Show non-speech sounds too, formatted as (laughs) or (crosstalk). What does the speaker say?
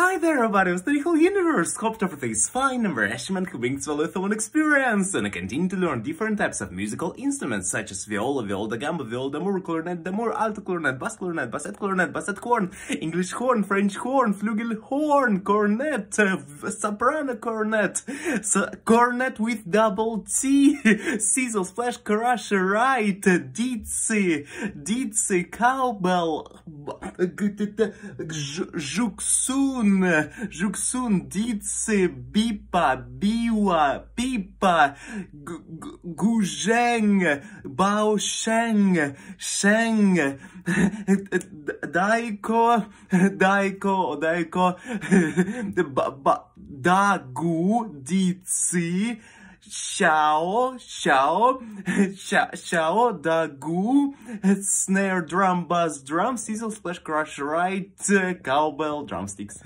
Hi there everybody, the whole universe! Hope everything is fine, I'm Ashman who brings experience and I continue to learn different types of musical instruments such as viola, viola da gamba, viola d'amore, clarinet d'amore, alto clarinet, bass clarinet, basset clarinet, basset horn, English horn, French horn, flugel horn, cornet, uh, soprano cornet, so, cornet with double T, (laughs) sizzle, splash, crusher, ride, ditsy, ditsy, cowbell, juksun, Juksun, Juksun, Dice, Bipa, Biwa, Pipa, Guzheng, Bao Sheng, Sheng, (laughs) Daiko, Daiko, Daiko, (laughs) Dagu, Dizi, Xiao, Xiao, (laughs) Xiao, Dagu, snare, drum, bass, drum, sizzle, splash, crush, ride, cowbell, drumsticks.